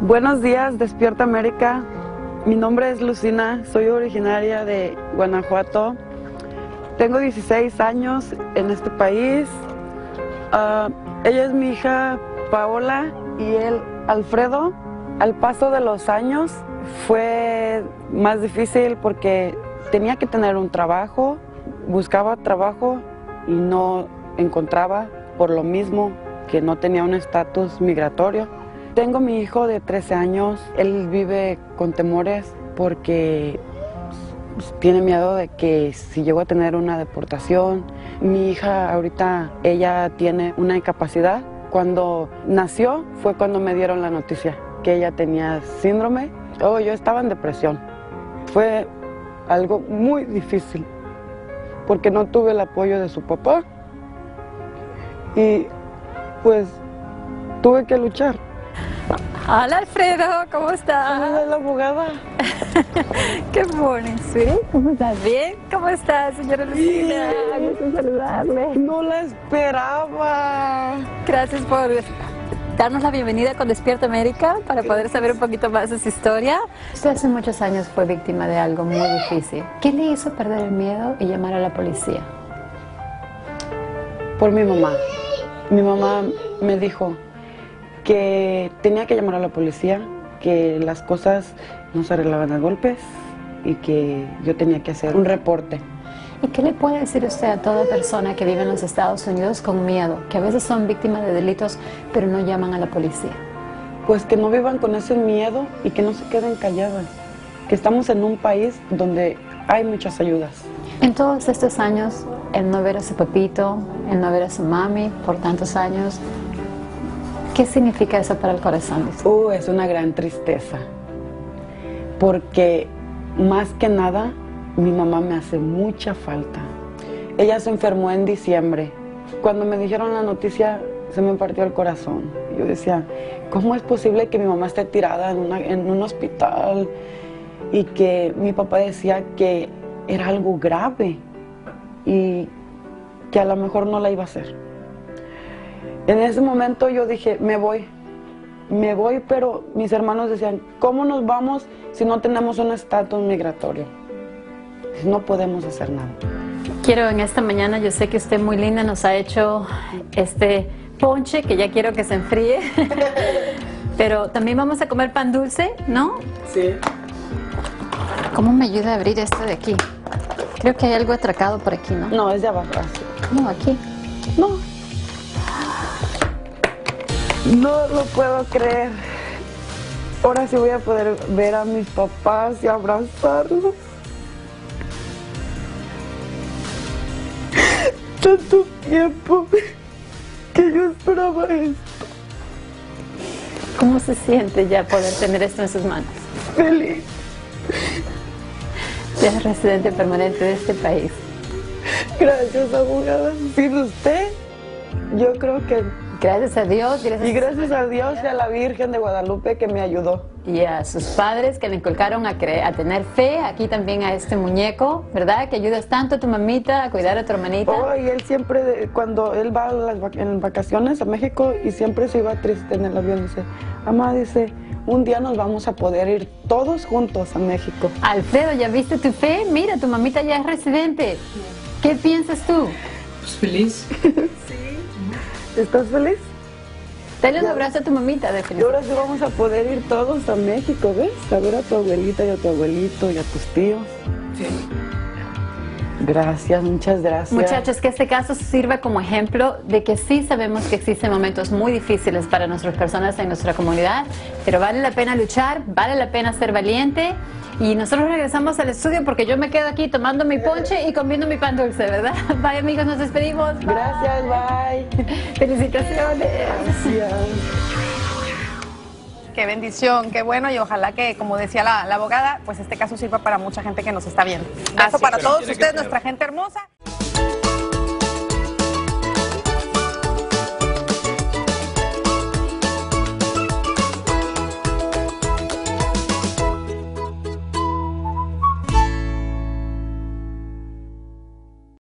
Buenos días, Despierta América. Mi nombre es Lucina, soy originaria de Guanajuato. Tengo 16 años en este país. Ah, ella es mi hija Paola y él Alfredo. Al paso de los años fue más difícil porque tenía que tener un trabajo, buscaba trabajo y no encontraba por lo mismo que no tenía un estatus migratorio. Tengo mi hijo de 13 años, él vive con temores porque tiene miedo de que si llego a tener una deportación, mi hija ahorita, ella tiene una incapacidad. Cuando nació fue cuando me dieron la noticia que ella tenía síndrome. Oh, yo estaba en depresión. Fue algo muy difícil porque no tuve el apoyo de su papá y pues tuve que luchar. Hola Alfredo, ¿cómo estás? Hola, la abogada. Qué bonito, ¿sí? ¿Cómo estás? ¿Bien? ¿Cómo estás, señora Lucina? Gusto saludarle. No la esperaba. Gracias por darnos la bienvenida con Despierta América para poder saber un poquito más de su historia. Usted hace muchos años fue víctima de algo muy difícil. ¿Qué le hizo perder el miedo y llamar a la policía? Por mi mamá. Mi mamá me dijo que tenía que llamar a la policía, que las cosas no se arreglaban a golpes y que yo tenía que hacer un reporte. ¿Y qué le puede decir usted a toda persona que vive en los Estados Unidos con miedo, que a veces son víctimas de delitos pero no llaman a la policía? Pues que no vivan con ese miedo y que no se queden calladas, que estamos en un país donde hay muchas ayudas. En todos estos años, el no ver a su papito, el no ver a su mami por tantos años, ¿qué significa eso para el corazón? Uh, es una gran tristeza, porque más que nada mi mamá me hace mucha falta. Ella se enfermó en diciembre. Cuando me dijeron la noticia, se me partió el corazón. Yo decía, ¿cómo es posible que mi mamá esté tirada en, en un hospital? Y que mi papá decía que era algo grave y que a lo mejor no la iba a hacer. En ese momento yo dije, me voy, me voy, pero mis hermanos decían, ¿cómo nos vamos si no tenemos un estatus migratorio? No podemos hacer nada. Quiero en esta mañana, yo sé que usted muy linda nos ha hecho este ponche que ya quiero que se enfríe, pero también vamos a comer pan dulce, ¿no? Sí. ¿Cómo me ayuda a abrir esto de aquí? Creo que hay algo atracado por aquí, ¿no? No, es de abajo. No, aquí. No. No lo puedo creer. Ahora sí voy a poder ver a mis papás y abrazarlos. Tanto tiempo que yo esperaba esto. ¿Cómo se siente ya poder tener esto en sus manos? Feliz. Ya es residente permanente de este país. Gracias, abogada. Sin usted, yo creo que Gracias a Dios. Gracias Y gracias a Dios y a la Virgen de Guadalupe que me ayudó. Y a sus padres que le inculcaron a, creer, a tener fe. Aquí también a este muñeco, ¿verdad? Que ayudas tanto a tu mamita a cuidar a tu hermanita. Oh, y él siempre, cuando él va a las vac- en vacaciones a México y siempre se iba triste en el avión, dice, mamá, dice, un día nos vamos a poder ir todos juntos a México. Alfredo, ¿ya viste tu fe? Mira, tu mamita ya es residente. ¿Qué piensas tú? Pues feliz. ¿Estás feliz? Dale un abrazo a tu mamita, de Y felicidad. ahora sí vamos a poder ir todos a México, ¿ves? A ver a tu abuelita y a tu abuelito y a tus tíos. Sí. Gracias, muchas gracias. Muchachos, que este caso sirva como ejemplo de que sí sabemos que existen momentos muy difíciles para nuestras personas en nuestra comunidad, pero vale la pena luchar, vale la pena ser valiente. Y nosotros regresamos al estudio porque yo me quedo aquí tomando mi ponche y comiendo mi pan dulce, ¿verdad? Bye amigos, nos despedimos. Bye. Gracias, bye. Felicitaciones. Gracias. Qué bendición, qué bueno y ojalá que, como decía la, la abogada, pues este caso sirva para mucha gente que nos está viendo. Beso Así para todos ustedes, nuestra gente hermosa.